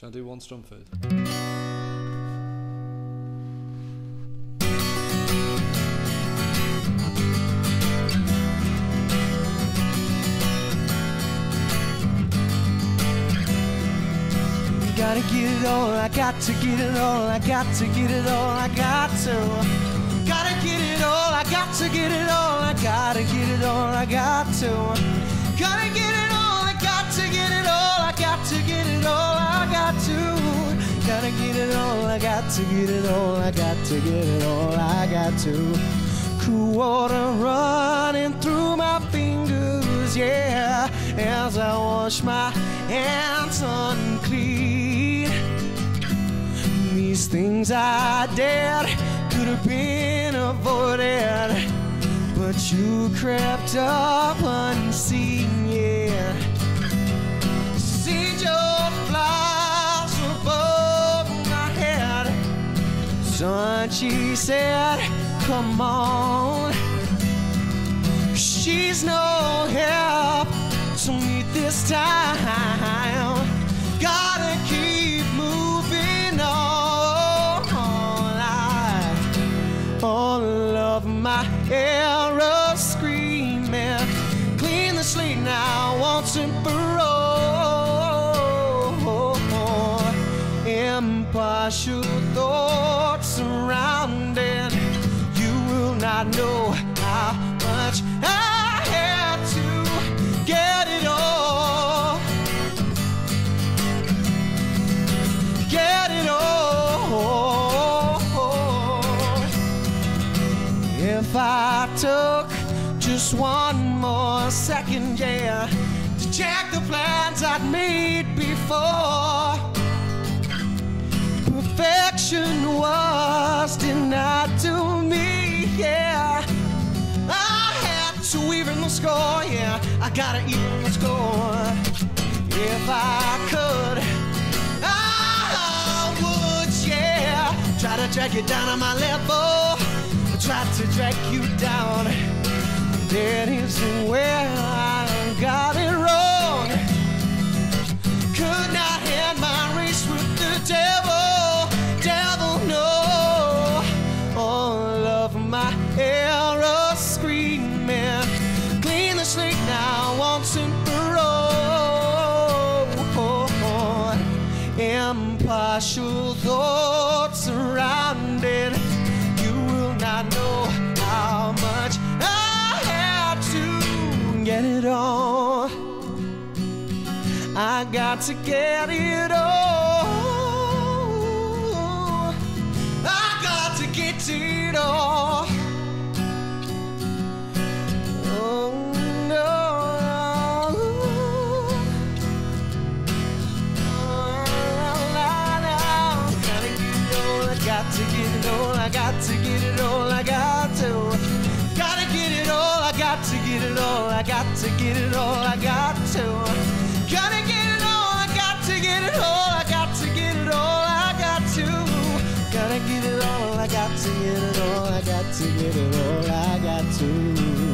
Shall I do one strum first? Gotta get it all, I got to get it all, I got to get it all, I got to. Gotta get it all, I got to get it all, I gotta get it all, I got to. Get it all, I got to get it all, I got to get it all, I got to. Cool water running through my fingers, yeah, as I wash my hands unclean. These things I did could have been avoided, but you crept up unseen, yeah. Son, she said, come on. She's no help to me this time. Gotta keep moving on. I, all of my arrows screaming. Clean the slate now once and for all. Impartial thoughts not know how much I had to get it all. Get it all. If I took just one more second, yeah, to check the plans I'd made before perfection was denied score, yeah. I gotta even the score. If I could, I would, yeah. Try to drag you down on my level, try to drag you down. That isn't where I got Impartial thoughts surrounded, you will not know how much I had to get it all. I got to get it all. To get it all, I got to get it all, I got to. Gotta get it all, I got to get it all, I got to get it all, I got to. Gotta get it all, I got to get it all, I got to get it all, I got to. Gotta get it all, I got to get it all, I got to get it all, I got to.